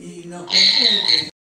y nos compete